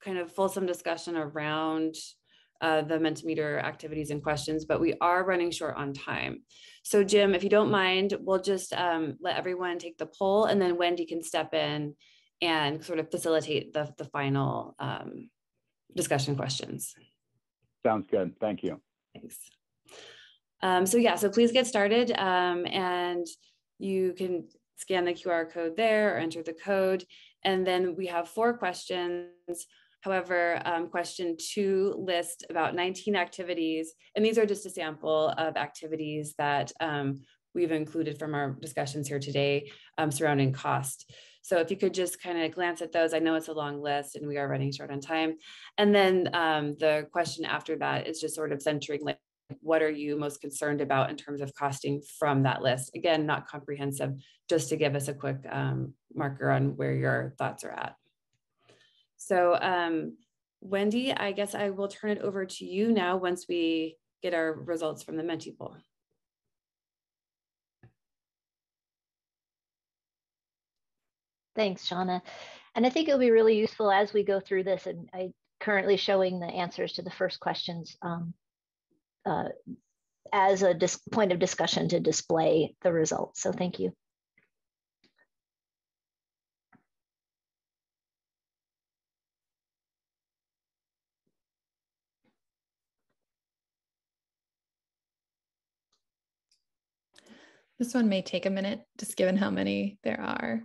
kind of fulsome discussion around uh, the Mentimeter activities and questions, but we are running short on time. So Jim, if you don't mind, we'll just um, let everyone take the poll and then Wendy can step in and sort of facilitate the, the final um, discussion questions. Sounds good. Thank you. Thanks. Um, so yeah, so please get started um, and you can scan the QR code there or enter the code. And then we have four questions However, um, question two lists about 19 activities, and these are just a sample of activities that um, we've included from our discussions here today um, surrounding cost. So if you could just kind of glance at those, I know it's a long list and we are running short on time. And then um, the question after that is just sort of centering like, what are you most concerned about in terms of costing from that list? Again, not comprehensive, just to give us a quick um, marker on where your thoughts are at. So um, Wendy, I guess I will turn it over to you now once we get our results from the Menti poll. Thanks, Shauna. And I think it'll be really useful as we go through this. And I currently showing the answers to the first questions um, uh, as a point of discussion to display the results. So thank you. This one may take a minute, just given how many there are.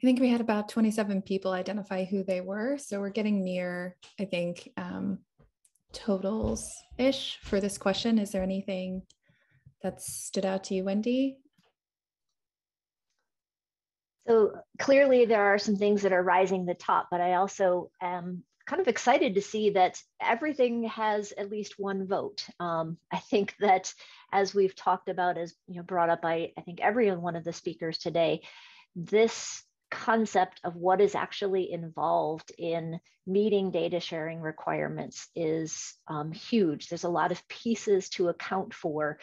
I think we had about 27 people identify who they were. So we're getting near, I think, um, totals ish for this question. Is there anything that stood out to you, Wendy? So clearly there are some things that are rising the top, but I also am kind of excited to see that everything has at least one vote. Um, I think that as we've talked about, as you know, brought up by I think every one of the speakers today, this concept of what is actually involved in meeting data sharing requirements is um, huge. There's a lot of pieces to account for.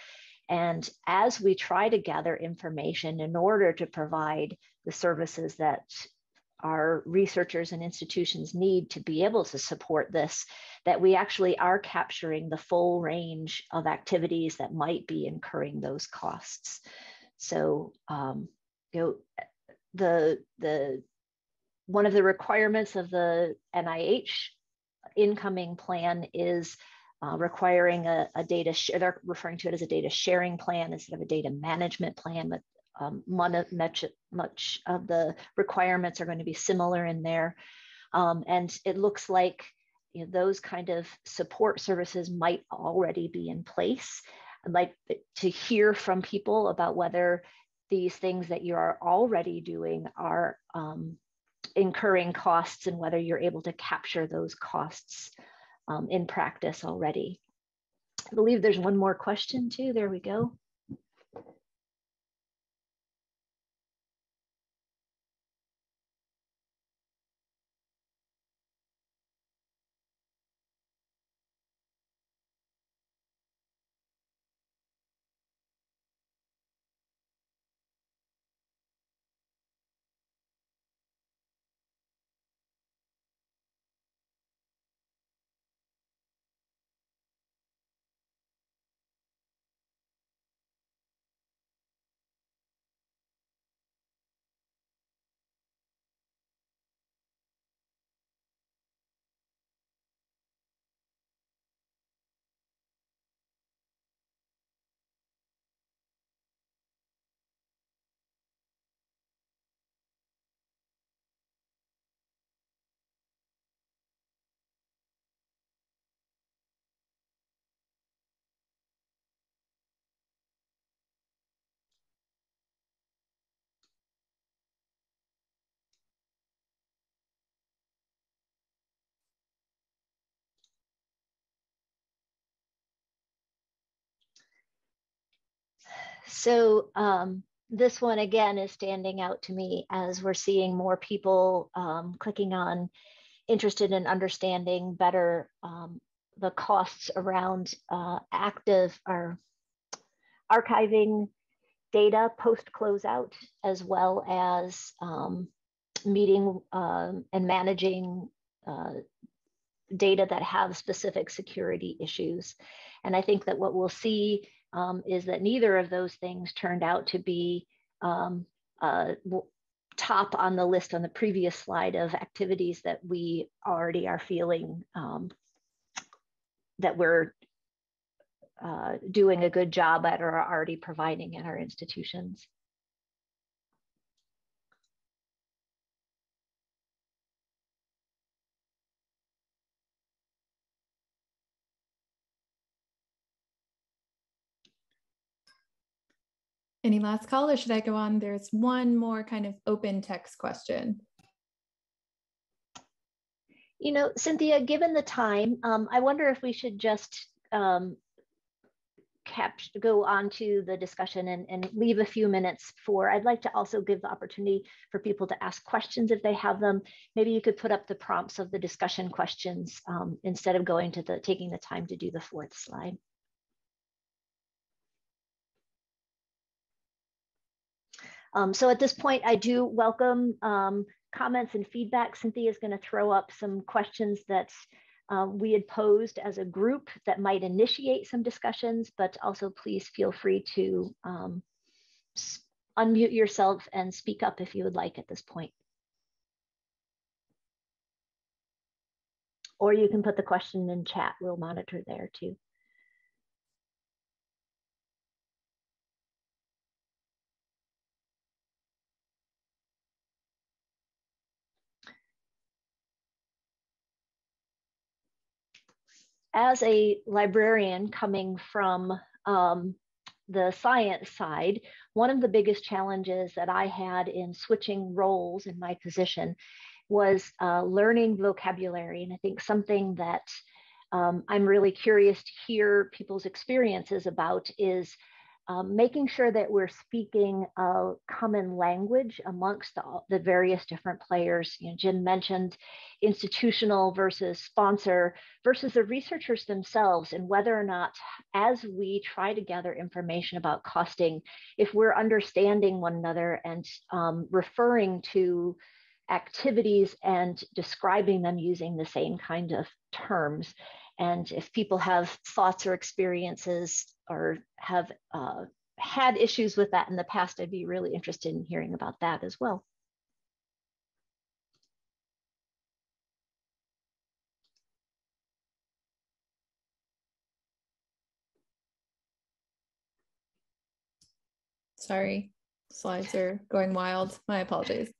And as we try to gather information in order to provide the services that our researchers and institutions need to be able to support this, that we actually are capturing the full range of activities that might be incurring those costs. So, um, you know, the the one of the requirements of the NIH incoming plan is uh, requiring a, a data, they're referring to it as a data sharing plan instead of a data management plan, but um, much, much of the requirements are going to be similar in there. Um, and it looks like you know, those kind of support services might already be in place. I'd like to hear from people about whether these things that you are already doing are um, incurring costs and whether you're able to capture those costs um, in practice already. I believe there's one more question too. There we go. So um, this one again is standing out to me as we're seeing more people um, clicking on interested in understanding better um, the costs around uh, active or archiving data post closeout, as well as um, meeting um, and managing uh, data that have specific security issues. And I think that what we'll see um, is that neither of those things turned out to be um, uh, top on the list on the previous slide of activities that we already are feeling um, that we're uh, doing a good job at or are already providing in our institutions. Any last call or should I go on? There's one more kind of open text question. You know, Cynthia, given the time, um, I wonder if we should just um, go on to the discussion and, and leave a few minutes for, I'd like to also give the opportunity for people to ask questions if they have them. Maybe you could put up the prompts of the discussion questions um, instead of going to the, taking the time to do the fourth slide. Um, so at this point, I do welcome um, comments and feedback. Cynthia is going to throw up some questions that um, we had posed as a group that might initiate some discussions, but also please feel free to um, unmute yourself and speak up if you would like at this point. Or you can put the question in chat. We'll monitor there too. As a librarian coming from um, the science side, one of the biggest challenges that I had in switching roles in my position was uh, learning vocabulary. And I think something that um, I'm really curious to hear people's experiences about is um, making sure that we're speaking a common language amongst the, the, various different players. You know, Jim mentioned institutional versus sponsor versus the researchers themselves, and whether or not, as we try to gather information about costing, if we're understanding one another and um, referring to activities and describing them using the same kind of terms. And if people have thoughts or experiences or have uh, had issues with that in the past, I'd be really interested in hearing about that as well. Sorry, slides are going wild. My apologies.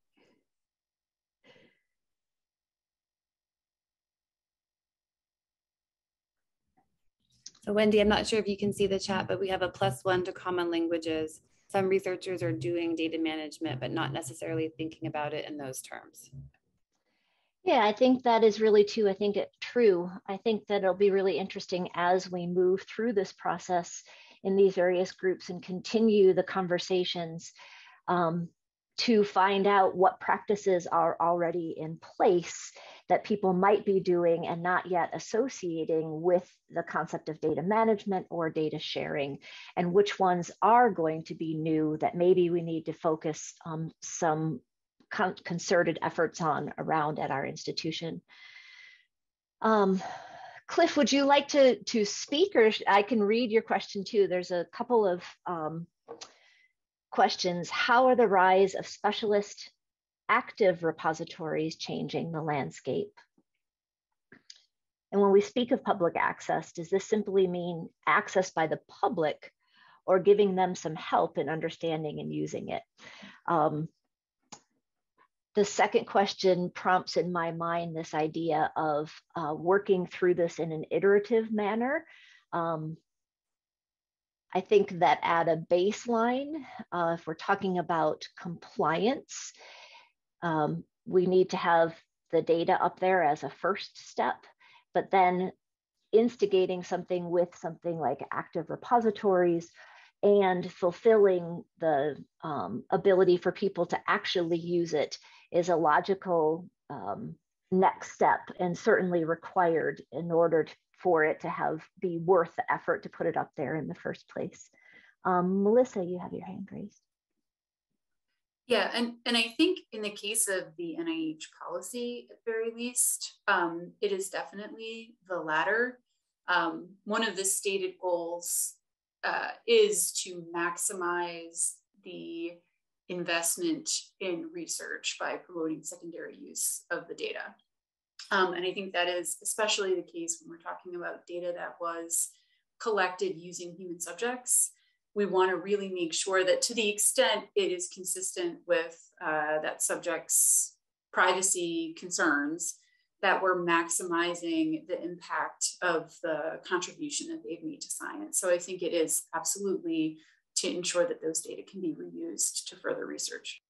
Wendy, I'm not sure if you can see the chat, but we have a plus one to common languages. Some researchers are doing data management, but not necessarily thinking about it in those terms. Yeah, I think that is really too, I think it true. I think that it'll be really interesting as we move through this process in these various groups and continue the conversations um, to find out what practices are already in place that people might be doing and not yet associating with the concept of data management or data sharing, and which ones are going to be new that maybe we need to focus um, some con concerted efforts on around at our institution. Um, Cliff, would you like to, to speak or I can read your question too? There's a couple of um, questions. How are the rise of specialist active repositories changing the landscape? And when we speak of public access, does this simply mean access by the public or giving them some help in understanding and using it? Um, the second question prompts in my mind this idea of uh, working through this in an iterative manner. Um, I think that at a baseline, uh, if we're talking about compliance, um, we need to have the data up there as a first step, but then instigating something with something like active repositories and fulfilling the um, ability for people to actually use it is a logical um, next step and certainly required in order to, for it to have be worth the effort to put it up there in the first place. Um, Melissa, you have your hand raised. Yeah, and, and I think in the case of the NIH policy, at very least, um, it is definitely the latter. Um, one of the stated goals uh, is to maximize the investment in research by promoting secondary use of the data. Um, and I think that is especially the case when we're talking about data that was collected using human subjects we want to really make sure that to the extent it is consistent with uh, that subject's privacy concerns, that we're maximizing the impact of the contribution that they've made to science. So I think it is absolutely to ensure that those data can be reused to further research.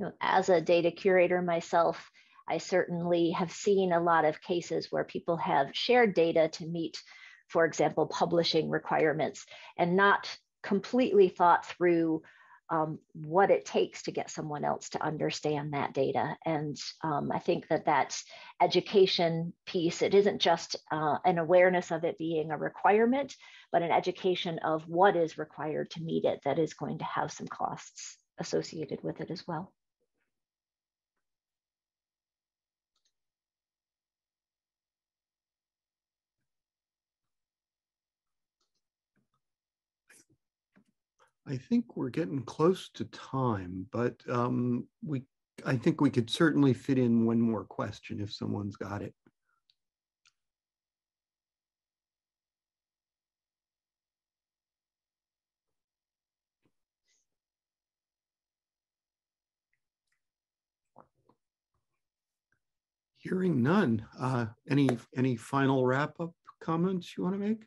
Know, as a data curator myself, I certainly have seen a lot of cases where people have shared data to meet for example, publishing requirements and not completely thought through um, what it takes to get someone else to understand that data. And um, I think that that education piece, it isn't just uh, an awareness of it being a requirement, but an education of what is required to meet it that is going to have some costs associated with it as well. I think we're getting close to time, but um, we I think we could certainly fit in one more question if someone's got it. Hearing none. Uh, any any final wrap up comments you want to make?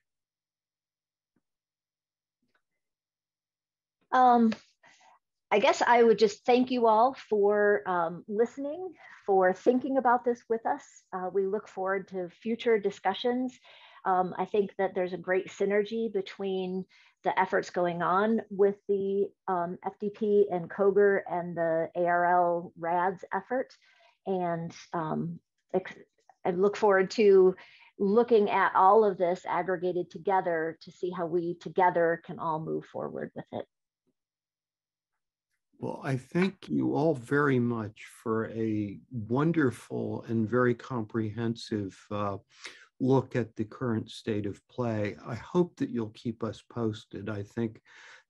Um, I guess I would just thank you all for um, listening, for thinking about this with us. Uh, we look forward to future discussions. Um, I think that there's a great synergy between the efforts going on with the um, FDP and COGR and the ARL RADS effort. And um, I look forward to looking at all of this aggregated together to see how we together can all move forward with it. Well, I thank you all very much for a wonderful and very comprehensive uh, look at the current state of play. I hope that you'll keep us posted. I think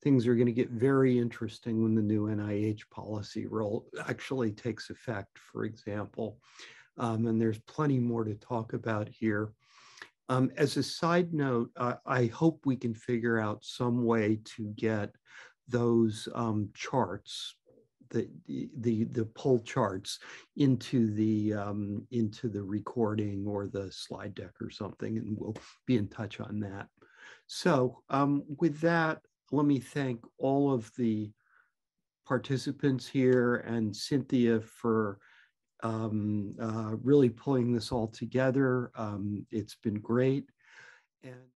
things are going to get very interesting when the new NIH policy role actually takes effect, for example. Um, and there's plenty more to talk about here. Um, as a side note, I hope we can figure out some way to get those um, charts, the, the the pull charts into the um, into the recording or the slide deck or something, and we'll be in touch on that. So um, with that, let me thank all of the participants here and Cynthia for um, uh, really pulling this all together. Um, it's been great. And